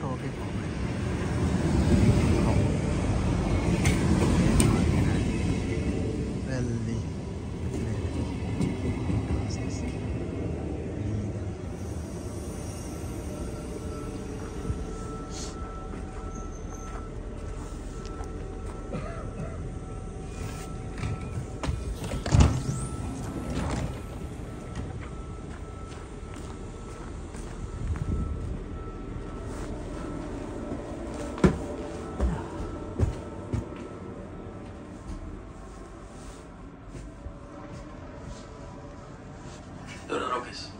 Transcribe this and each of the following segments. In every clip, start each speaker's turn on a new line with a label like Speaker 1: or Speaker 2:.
Speaker 1: と結構
Speaker 2: Dora Roques.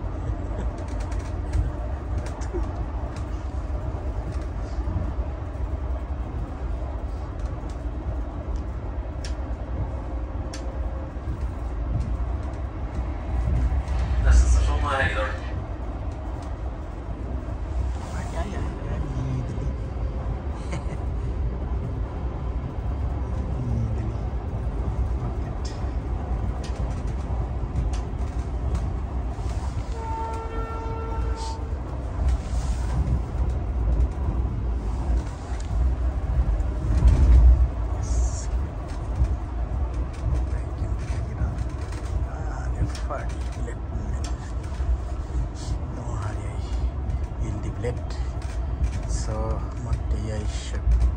Speaker 1: så måtte jeg kjøpe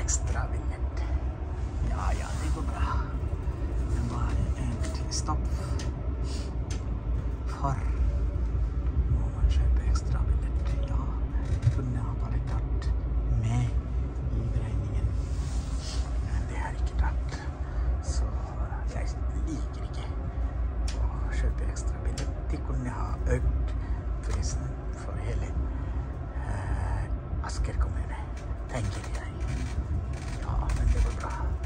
Speaker 1: ekstra vignette ja ja det går bra. Det var en stopp for de kunne ha økt prisen for hele eh, Asker kommune, tenker jeg. Ja, men det var bra.